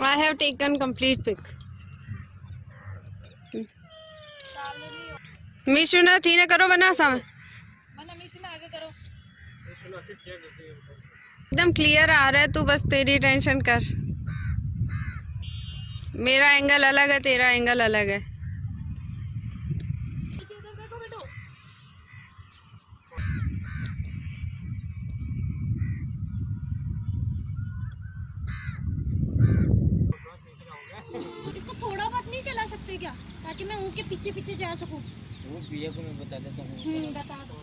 I have taken complete pic. Mishu ना थी ना करो बना सामने एकदम क्लियर आ रहा है तू बस तेरी टेंशन कर। मेरा एंगल अलग है तेरा एंगल अलग है। ताकि मैं उनके पीछे पीछे जा सकूँ वो पिया को मैं बता देता हूँ बता दो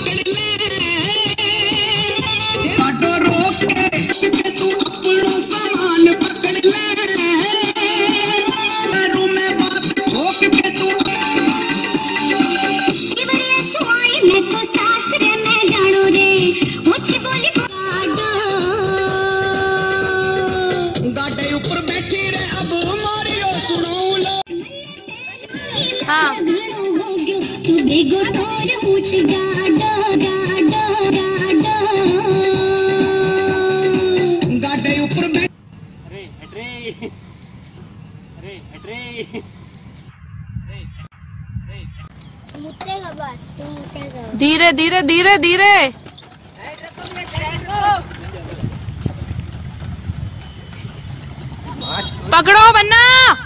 हाँ। धीरे धीरे धीरे धीरे। पकड़ो बन्ना।